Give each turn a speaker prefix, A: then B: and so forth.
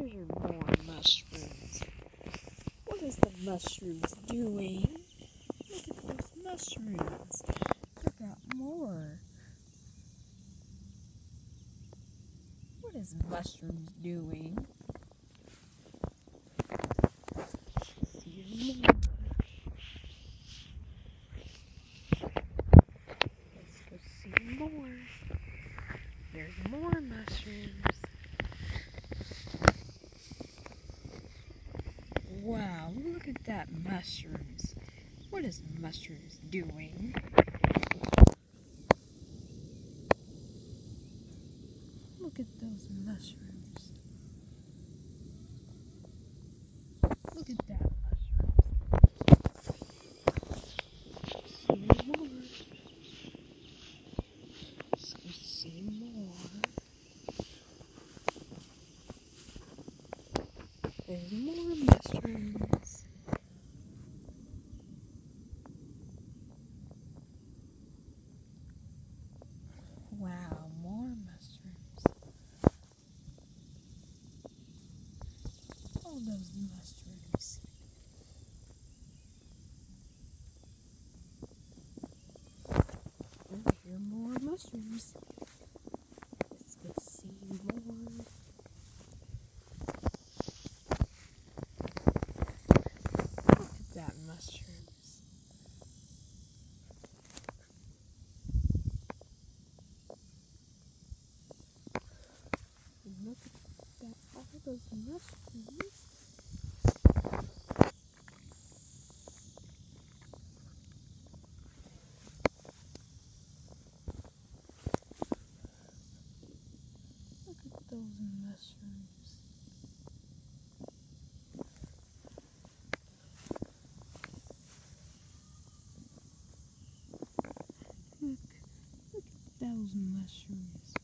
A: There's your more mushrooms. What is the mushrooms doing? Look at those mushrooms. I've got more. What is mushrooms doing? See more. Let's go see more. There's more mushrooms. Wow, look at that mushrooms. What is mushrooms doing? Look at those mushrooms. Look at that mushrooms. See more. See more. There's more mushrooms. Wow, more mushrooms. All those mushrooms. And here more mushrooms. Let's go see more. Look at that mushrooms. Look that, all those mushrooms. Look at those mushrooms. Look, look at those mushrooms.